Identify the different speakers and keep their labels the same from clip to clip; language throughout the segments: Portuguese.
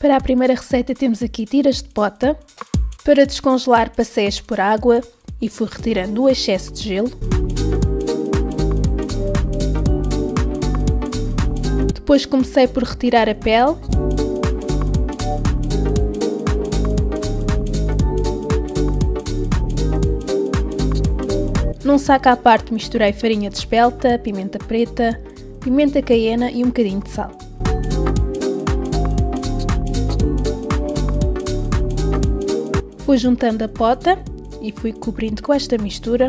Speaker 1: Para a primeira receita temos aqui tiras de pota. Para descongelar passei-as por água e fui retirando o excesso de gelo. Depois comecei por retirar a pele. Num saco à parte misturei farinha de espelta, pimenta preta, pimenta caiena e um bocadinho de sal. Fui juntando a pota e fui cobrindo com esta mistura.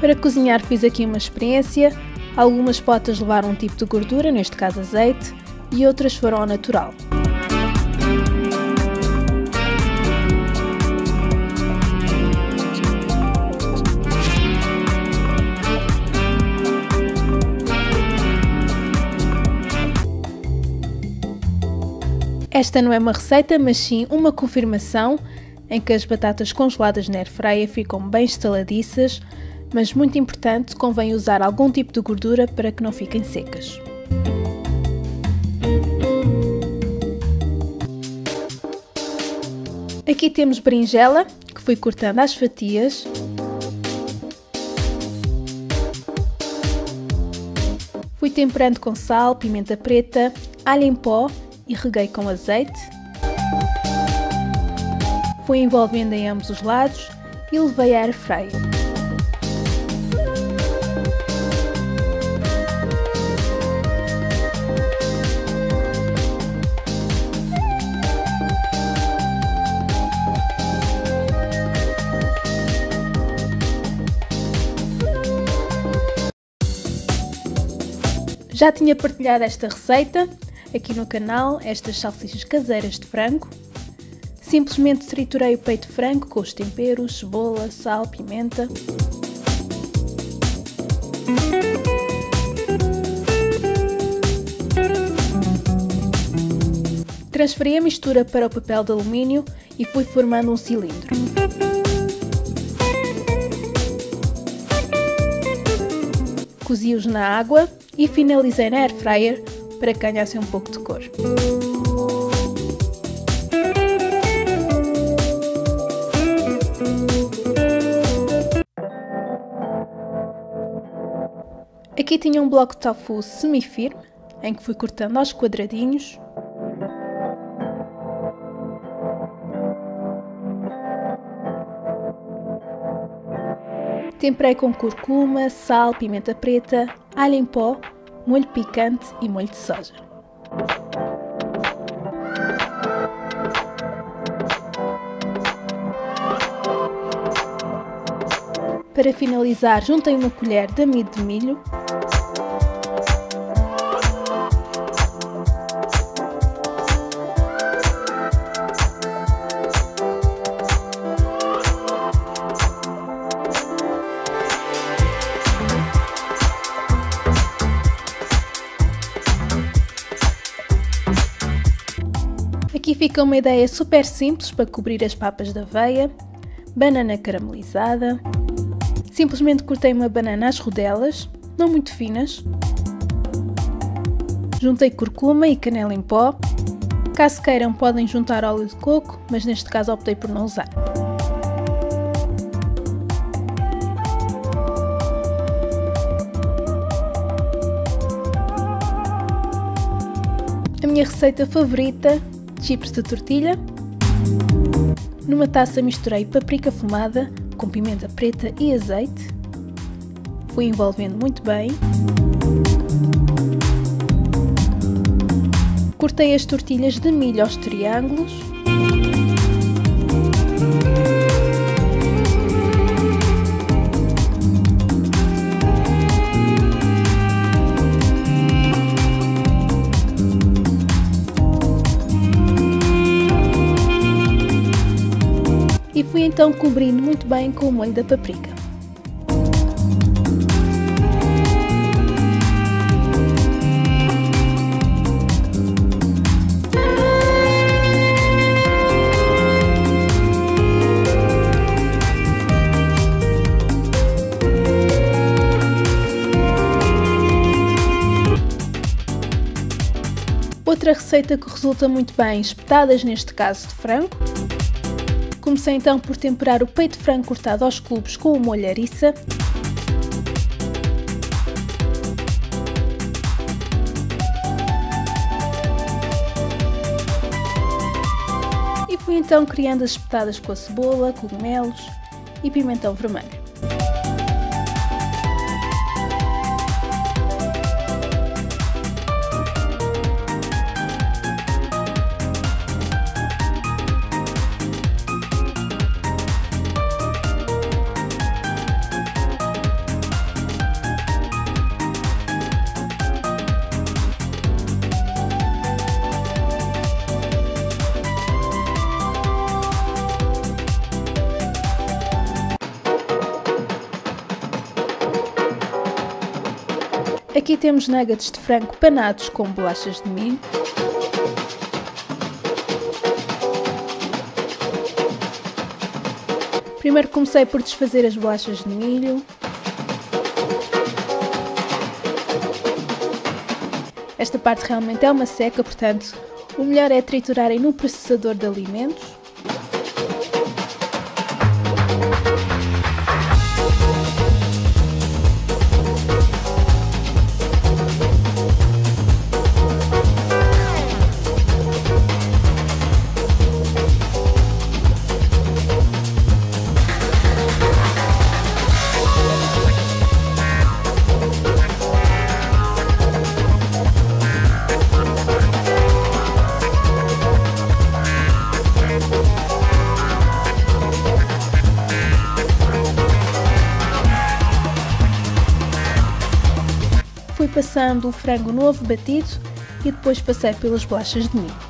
Speaker 1: Para cozinhar fiz aqui uma experiência. Algumas potas levaram um tipo de gordura, neste caso azeite, e outras foram ao natural. Esta não é uma receita, mas sim uma confirmação em que as batatas congeladas na airfryer ficam bem estaladiças, mas muito importante, convém usar algum tipo de gordura para que não fiquem secas. Aqui temos berinjela, que fui cortando às fatias. Fui temperando com sal, pimenta preta, alho em pó e reguei com azeite. Fui envolvendo em ambos os lados e levei a air. Já tinha partilhado esta receita aqui no canal estas salsichas caseiras de frango. Simplesmente triturei o peito de frango com os temperos, cebola, sal, pimenta. Transferi a mistura para o papel de alumínio e fui formando um cilindro. Cozi-os na água e finalizei na air fryer para que ganhassem um pouco de cor. Aqui tinha um bloco de tofu semi-firme, em que fui cortando aos quadradinhos. Temperei com curcuma, sal, pimenta preta, alho em pó molho picante e molho de soja. Para finalizar, juntem uma colher de amido de milho fica uma ideia super simples para cobrir as papas da aveia, banana caramelizada. Simplesmente cortei uma banana às rodelas, não muito finas. Juntei curcuma e canela em pó. Caso queiram, podem juntar óleo de coco, mas neste caso optei por não usar. A minha receita favorita chips de tortilha. Numa taça misturei paprika fumada com pimenta preta e azeite. Fui envolvendo muito bem. Cortei as tortilhas de milho aos triângulos. então cobrindo muito bem com o molho da paprika. Outra receita que resulta muito bem, espetadas neste caso de frango, Comecei então por temperar o peito de frango cortado aos cubos com o molho ariça. E fui então criando as espetadas com a cebola, cogumelos e pimentão vermelho. Aqui temos nuggets de frango panados com bolachas de milho. Primeiro comecei por desfazer as bolachas de milho. Esta parte realmente é uma seca, portanto, o melhor é triturarem no processador de alimentos. Passando o frango novo batido e depois passei pelas bolachas de milho.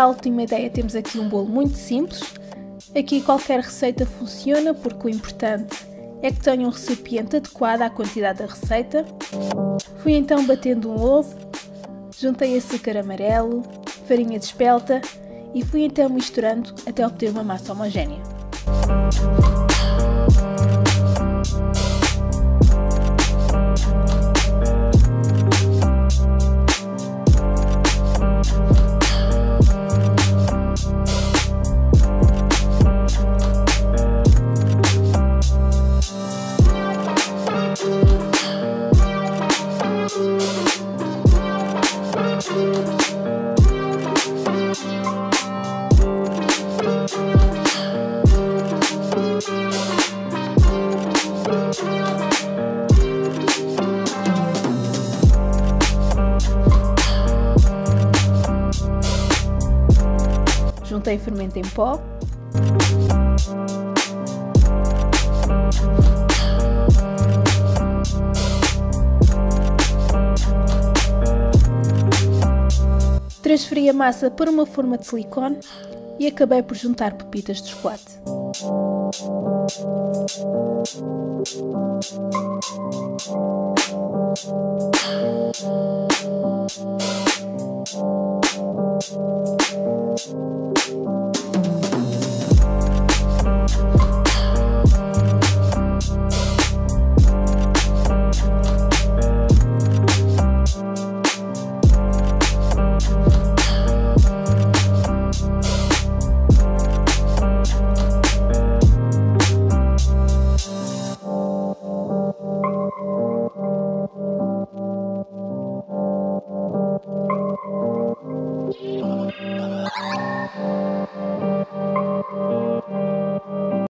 Speaker 1: Para a última ideia temos aqui um bolo muito simples. Aqui qualquer receita funciona porque o importante é que tenha um recipiente adequado à quantidade da receita. Fui então batendo um ovo, juntei açúcar amarelo, farinha de espelta e fui então misturando até obter uma massa homogénea. Juntei fermento em pó. Transferi a massa para uma forma de silicone e acabei por juntar pepitas de chocolate.